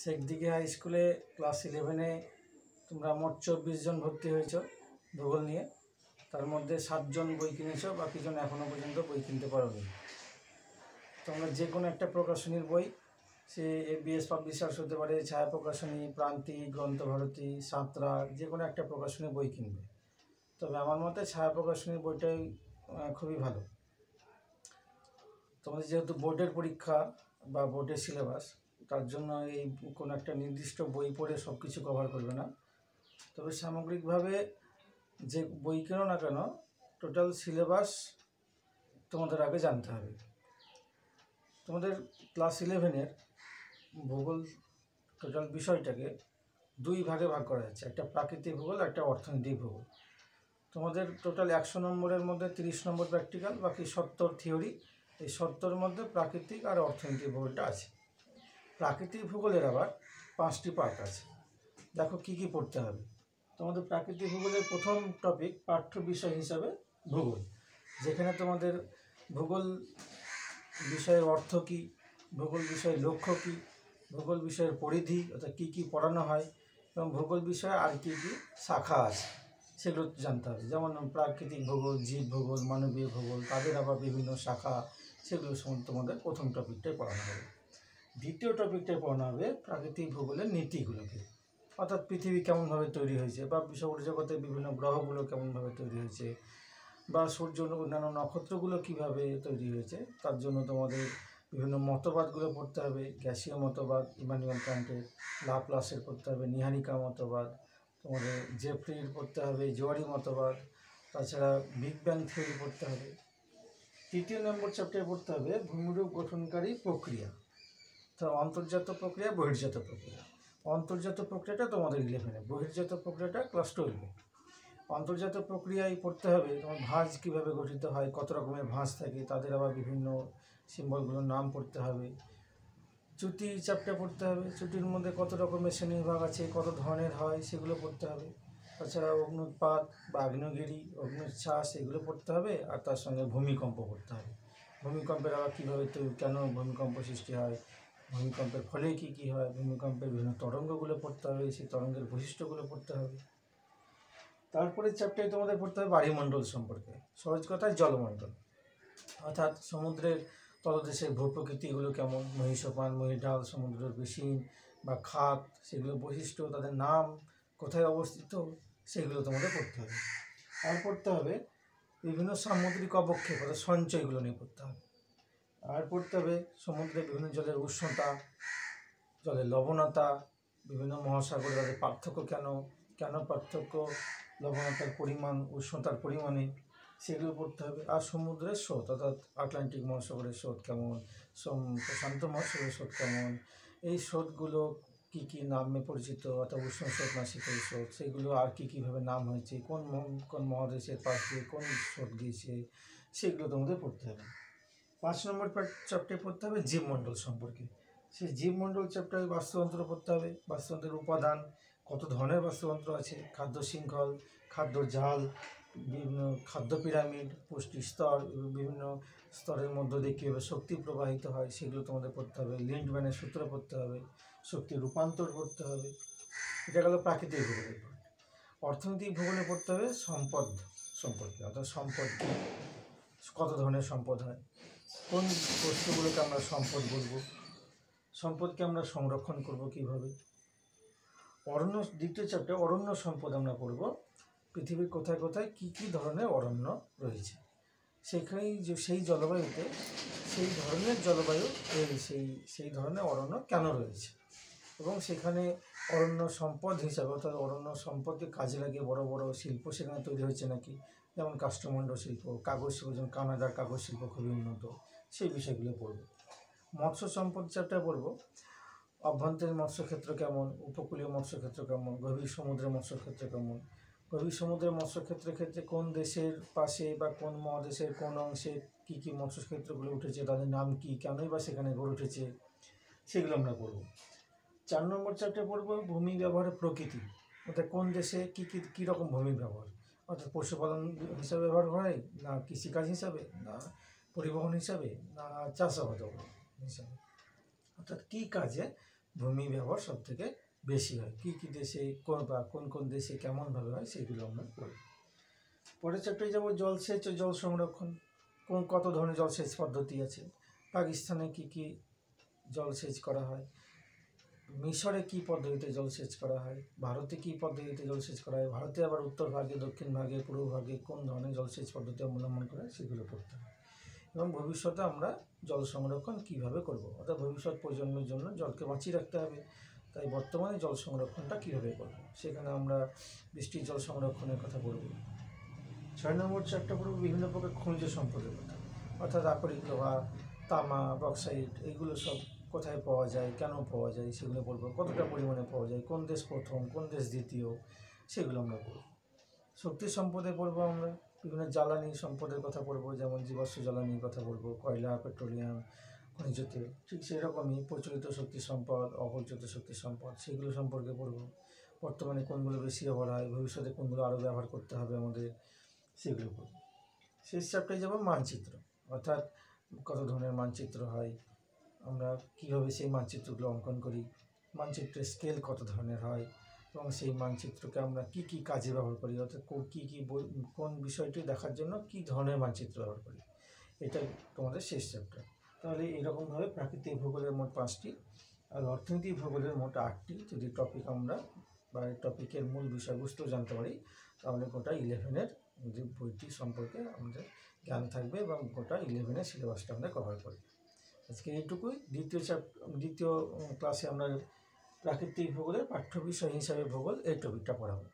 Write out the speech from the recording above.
Sheikh Dighi high স্কুলে class ইলেভেনে তোমরা মোট চব্বিশ জন ভর্তি হয়েছ ভূগোল নিয়ে। তার মধ্যে সাতজন বই কিনেছ বাকিজন এখনও পর্যন্ত বই কিনতে পারোনি। তোমরা যে কোনো একটা প্রকাশনীর বই, সে এবিএস পাবলিশার্স হতে পারে, ছায়া প্রকাশনী প্রান্তিক গ্রন্থভারতী, সাঁতরা, যে কোনো একটা প্রকাশনীর বই কিনবে। তবে আমার মতে ছায়া প্রকাশনীর বইটাই খুবই ভালো। তোমাদের যেহেতু বোর্ডের পরীক্ষা বা বোর্ডের সিলেবাস তার জন্য এই কোনো একটা নির্দিষ্ট বই পড়ে সব কিছু কভার করবে না। তবে সামগ্রিকভাবে যে বই কেন না কেন টোটাল সিলেবাস তোমাদের আগে জানতে হবে। তোমাদের ক্লাস ইলেভেনের ভূগোল টোটাল বিষয়টাকে দুই ভাগে ভাগ করা যাচ্ছে, একটা প্রাকৃতিক ভূগোল একটা অর্থনৈতিক ভূগোল। তোমাদের টোটাল একশো নম্বরের মধ্যে তিরিশ নম্বর প্র্যাকটিক্যাল বাকি সত্তর থিওরি এই সত্তর মধ্যে প্রাকৃতিক আর অর্থনৈতিক ভূগোলটা আছে। প্রাকৃতিক ভূগোলের আবার পাঁচটি পার্ট আছে। দেখো কি কি পড়তে হবে। তোমাদের প্রাকৃতিক ভূগোলের প্রথম টপিক পাঠ্য বিষয় হিসাবে ভূগোল। যেখানে তোমাদের ভূগোল বিষয়ের অর্থ কী, ভূগোল বিষয়ের লক্ষ্য কী, ভূগোল বিষয়ের পরিধি, অর্থাৎ কী কী পড়ানো হয় এবং ভূগোল বিষয়ে আর কী কী শাখা আছে, সেগুলো জানতে হবে। যেমন প্রাকৃতিক ভূগোল, জীব ভূগোল, মানবীয় ভূগোল, তাদের আবার বিভিন্ন শাখা, সেগুলো তোমাদের প্রথম টপিকটাই পড়ানো হবে। দ্বিতীয় টপিকটায় পড়ানো হবে প্রাকৃতিক ভূগোলের নীতিগুলোকে। অর্থাৎ পৃথিবী কেমনভাবে তৈরি হয়েছে বা সৌরজগতের বিভিন্ন গ্রহগুলো কেমনভাবে তৈরি হয়েছে বা সূর্য অন্যান্য নক্ষত্রগুলো কীভাবে তৈরি হয়েছে তার জন্য তোমাদের বিভিন্ন মতবাদগুলো পড়তে হবে। গ্যাসীয় মতবাদ ইমানুয়াল কান্টের লাপ্লাসের পড়তে হবে, নিহারিকা মতবাদ, তোমাদের জেফ্রির পড়তে হবে, জোয়ারি মতবাদ, তাছাড়া বিগ ব্যাং থিওরি পড়তে হবে। তৃতীয় নম্বর চ্যাপ্টারে পড়তে হবে ভূমিরূপ গঠনকারী প্রক্রিয়া। তো অন্তর্জাত প্রক্রিয়া, বহির্জাত প্রক্রিয়া। অন্তর্জাত প্রক্রিয়াটা তোমাদের ইলেভেনে বহির্জাত প্রক্রিয়াটা ক্লাস টুয়েলভে অন্তর্জাত প্রক্রিয়ায় পড়তে হবে, তোমার ভাঁজ কীভাবে গঠিত হয়, কত রকমের ভাঁজ থাকে, তাদের আবার বিভিন্ন সিম্বলগুলোর নাম পড়তে হবে। চুটি চ্যাপ্টার পড়তে হবে চুটির মধ্যে কত রকমের শ্রেণীবিভাগ আছে, কত ধরনের হয়, সেগুলো পড়তে হবে। তাছাড়া অগ্নুৎপাত বা আগ্নেয়গিরি, অগ্নুচ্ছ্বাস, এগুলো পড়তে হবে, আর তার সঙ্গে ভূমিকম্প পড়তে হবে। ভূমিকম্পের আবার কীভাবে কেন ভূমিকম্প সৃষ্টি হয় ভূমিকম্পের ফলে কী কী হয়? ভূমিকম্পের বিভিন্ন তরঙ্গগুলো পড়তে হবে, সেই তরঙ্গের বৈশিষ্ট্যগুলো পড়তে হবে। তারপরে চ্যাপ্টারে তোমাদের পড়তে হবে বায়ুমণ্ডল সম্পর্কে। সহজ কথায় জলমণ্ডল। অর্থাৎ সমুদ্রের তলদেশের ভূপ্রকৃতিগুলো কেমন? মহিষপান মহিডাল, সমুদ্রের বেসিন বা খাত সেগুলো বৈশিষ্ট্য, তাদের নাম, কোথায় অবস্থিত, সেগুলো তোমাদের পড়তে হবে। আর পড়তে হবে বিভিন্ন সামুদ্রিক অবক্ষেপ, অর্থাৎ সঞ্চয়গুলো নিয়ে পড়তে হবে। আর পড়তে হবে। সমুদ্রে বিভিন্ন জলের উষ্ণতা, জলের লবণতা, বিভিন্ন মহাসাগরে তাদের পার্থক্য কেন কেন পার্থক্য, লবণতার পরিমাণ, উষ্ণতার পরিমাণে, সেগুলো পড়তে হবে। আর সমুদ্রের স্রোত, অর্থাৎ আটলান্টিক মহাসাগরের স্রোত কেমন প্রশান্ত মহাসাগরের স্রোত কেমন, এই স্রোতগুলো কী কী নামে পরিচিত, অর্থাৎ উষ্ণ স্রোত না শীতল স্রোত, সেগুলো আর কী কীভাবে নাম হয়েছে, কোন কোন মহাদেশের পাশ দিয়ে কোন স্রোত গিয়েছে, সেগুলো তোমাদের পড়তে হবে। পাঁচ নম্বর চ্যাপ্টারে পড়তে হবে জীবমণ্ডল সম্পর্কে। সেই জীবমণ্ডল চ্যাপ্টারে বাস্তুতন্ত্র পড়তে হবে, বাস্তুতন্ত্রের উপাদান, কত ধরনের বাস্তুতন্ত্র আছে, খাদ্য শৃঙ্খল, খাদ্য জাল, বিভিন্ন খাদ্য পিরামিড পুষ্টি স্তর, বিভিন্ন স্তরের মধ্য দিয়ে কীভাবে শক্তি প্রবাহিত হয়, সেগুলো তোমাদের পড়তে হবে। লিন্ডম্যানের সূত্র পড়তে হবে, শক্তি রূপান্তর করতে হবে। এটা গেল প্রাকৃতিক ভূগোলের। অর্থনৈতিক ভূগোলে পড়তে হবে সম্পদ সম্পর্কে, অর্থাৎ সম্পদ কত ধরনের সম্পদ হয়? কোন বস্তুগুলোকে আমরা সম্পদ বলব? সম্পদকে আমরা সংরক্ষণ করব কীভাবে? অরণ্য, দ্বিতীয় চ্যাপ্টার অরণ্য সম্পদ আমরা পড়ব। পৃথিবীর কোথায় কোথায় কী কী ধরনের অরণ্য রয়েছে? সেখানেই যে সেই জলবায়ুতে সেই ধরনের জলবায়ু সেই সেই ধরনের অরণ্য কেন রয়েছে? এবং সেখানে অরণ্য সম্পদ হিসাবে, অর্থাৎ অরণ্য সম্পদকে কাজে লাগিয়ে বড় বড় শিল্প সেখানে তৈরি হয়েছে নাকি? যেমন কাষ্ঠমণ্ড শিল্প, কাগজ শিল্প, যেমন কানাডার কাগজ শিল্প খুবই উন্নত। সেই বিষয়গুলো পড়ব মৎস্য সম্পদ চ্যাপ্টার পড়ব অভ্যন্তরীণ মৎস্যক্ষেত্র কেমন? উপকূলীয় মৎস্যক্ষেত্র কেমন? গভীর সমুদ্রের মৎস্যক্ষেত্র কেমন? গভীর সমুদ্রের মৎস্যক্ষেত্রের ক্ষেত্রে কোন দেশের পাশে বা কোন মহাদেশের কোন অংশে কী কী মৎস্যক্ষেত্রগুলো উঠেছে, তাদের নাম কী, কেনই বা সেখানে গড়ে উঠেছে, সেগুলো আমরা পড়ব চার নম্বর চ্যাপ্টার পড়ব, ভূমি ব্যবহারের প্রকৃতি। অর্থাৎ কোন দেশে কী কী কী রকম ভূমি ব্যবহার? অর্থাৎ পশুপালন হিসাবে ব্যবহার হয় না কৃষিকাজ হিসাবে? না। পরিবহন হিসাবে না চাষাবাদ হিসাবে? অর্থাৎ কী কাজে ভূমি ব্যবহার সব থেকে বেশি হয়? কী কী দেশে কোন বা কোন কোন দেশে কেমনভাবে হয় সেগুলো আমরা পড়ি পরের চ্যাপ্টারে যাব জলসেচ ও জল সংরক্ষণ। কোন কত ধরনের জলসেচ পদ্ধতি আছে? পাকিস্তানে কী কী জলসেচ করা হয়? মিশরে কী পদ্ধতিতে জলসেচ করা হয়? ভারতে কী পদ্ধতিতে জলসেচ করা হয়? ভারতে আবার উত্তর ভাগে, দক্ষিণ ভাগে, পূর্ব ভাগে কোন ধরনের জলসেচ পদ্ধতি অবলম্বন করা হয় সেগুলো পড়তে হয় এবং ভবিষ্যতে আমরা জল সংরক্ষণ কীভাবে করব? অর্থাৎ ভবিষ্যৎ প্রজন্মের জন্য জলকে বাঁচিয়ে রাখতে হবে। তাই বর্তমানে জল সংরক্ষণটা কীভাবে করব? সেখানে আমরা বৃষ্টির জল সংরক্ষণের কথা বলব। ছয় নম্বর চ্যাপ্টার পড়ব বিভিন্ন প্রকার খনিজ সম্পদের কথা। অর্থাৎ আকরিক লোহা, তামা বক্সাইট এইগুলো সব কোথায় পাওয়া যায়, কেন পাওয়া যায় সেগুলো বলব। কতটা পরিমাণে পাওয়া যায়, কোন দেশ প্রথম, কোন দেশ দ্বিতীয়, সেগুলো আমরা পড়ব শক্তি সম্পদে পড়ব আমরা। বিভিন্ন জ্বালানি সম্পদের কথা পড়ব যেমন জীবাশ্ম জ্বালানির কথা বলব, কয়লা, পেট্রোলিয়াম, খনিজ তেল, ঠিক সেরকমই প্রচলিত শক্তি সম্পদ অপ্রচলিত শক্তি সম্পদ, সেগুলো সম্পর্কে পড়ব বর্তমানে কোনগুলো বেশি ব্যবহার হয়, ভবিষ্যতে কোনগুলো আরও ব্যবহার করতে হবে আমাদের, সেগুলো পড়ব শেষ চ্যাপ্টারে যাব মানচিত্র, অর্থাৎ কত ধরনের মানচিত্র হয়, আমরা কীভাবে সেই মানচিত্রগুলো অঙ্কন করি, মানচিত্রের স্কেল কত ধরনের হয় এবং সেই মানচিত্রকে আমরা কি কি কাজে ব্যবহার করি, অর্থাৎ কো- কী কোন বিষয়টি দেখার জন্য কি ধরনের মানচিত্র ব্যবহার করি এটা তোমাদের শেষ চ্যাপ্টার তাহলে এরকমভাবে প্রাকৃতিক ভূগোলের মোট পাঁচটি আর অর্থনীতি ভূগোলের মোট আটটি, যদি টপিক আমরা বা টপিকের মূল বিষয়বস্তু জানতে পারি, তাহলে গোটা ইলেভেনের যে বইটি সম্পর্কে আমাদের জ্ঞান থাকবে এবং গোটা ইলেভেনের সিলেবাসটা আমরা কভার করি আজকে এইটুকুই। দ্বিতীয় চ্যাপ দ্বিতীয় ক্লাসে আমরা প্রাকৃতিক ভূগোলের পাঠ্য বিষয় হিসাবে ভূগোল এই টপিকটা পড়াবো।